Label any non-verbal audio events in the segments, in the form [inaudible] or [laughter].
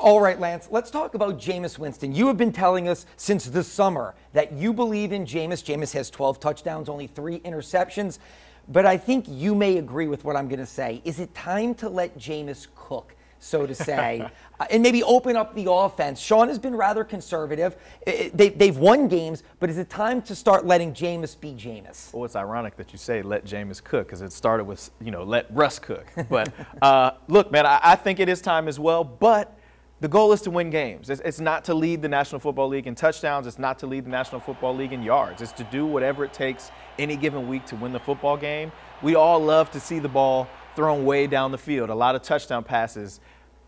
All right, Lance, let's talk about Jameis Winston. You have been telling us since the summer that you believe in Jameis. Jameis has 12 touchdowns, only three interceptions. But I think you may agree with what I'm going to say. Is it time to let Jameis cook? so to say, [laughs] uh, and maybe open up the offense. Sean has been rather conservative. It, they, they've won games, but is it time to start letting Jameis be Jameis? Well, it's ironic that you say let Jameis cook because it started with, you know, let Russ cook. But [laughs] uh, look, man, I, I think it is time as well, but the goal is to win games. It's, it's, not to lead the National Football League in touchdowns. It's not to lead the National Football League in yards. It's to do whatever it takes any given week to win the football game. We all love to see the ball thrown way down the field, a lot of touchdown passes.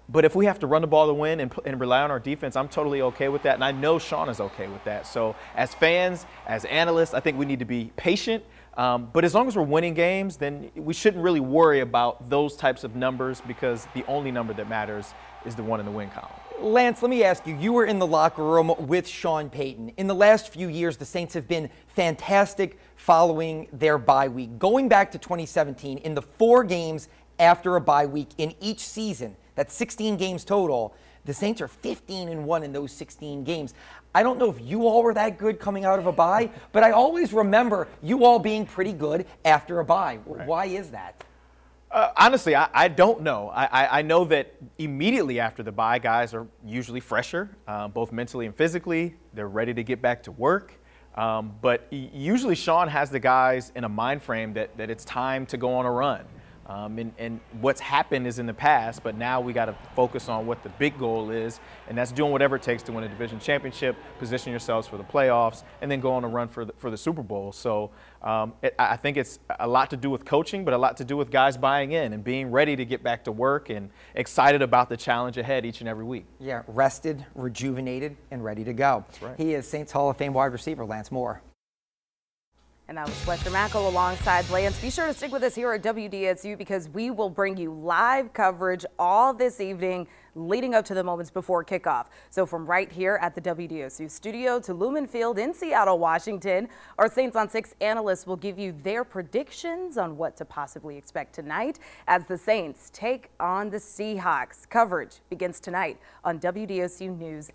But if we have to run the ball to win and, and, rely on our defense, I'm totally okay with that. And I know Sean is okay with that. So, as fans, as analysts, I think we need to be patient. Um, but as long as we're winning games, then we shouldn't really worry about those types of numbers because the only number that matters is the one in the win column. Lance, let me ask you. You were in the locker room with Sean Payton. In the last few years, the Saints have been fantastic following their bye week. Going back to 2017, in the four games after a bye week in each season, that's 16 games total. The Saints are 15 and 1 in those 16 games. I don't know if you all were that good coming out of a bye, [laughs] but I always remember you all being pretty good after a bye. Right. Why is that? Uh, honestly, I, I, don't know. I, I, know that immediately after the bye, guys are usually fresher, uh, both mentally and physically. They're ready to get back to work. Um, but usually, Sean has the guys in a mind frame that, that it's time to go on a run. Um, and, and, what's happened is in the past, but now we got to focus on what the big goal is, and that's doing whatever it takes to win a division championship, position yourselves for the playoffs, and then go on a run for the, for the Super Bowl. So um, it, I think it's a lot to do with coaching, but a lot to do with guys buying in and being ready to get back to work and excited about the challenge ahead each and every week. Yeah, rested, rejuvenated, and ready to go. Right. He is Saints Hall of Fame wide receiver Lance Moore. And that was Fletcher Mackel alongside Lance. Be sure to stick with us here at WDSU because we will bring you live coverage all this evening leading up to the moments before kickoff. So from right here at the WDSU studio to Lumen Field in Seattle, Washington, our Saints on 6 analysts will give you their predictions on what to possibly expect tonight as the Saints take on the Seahawks. Coverage begins tonight on WDSU News.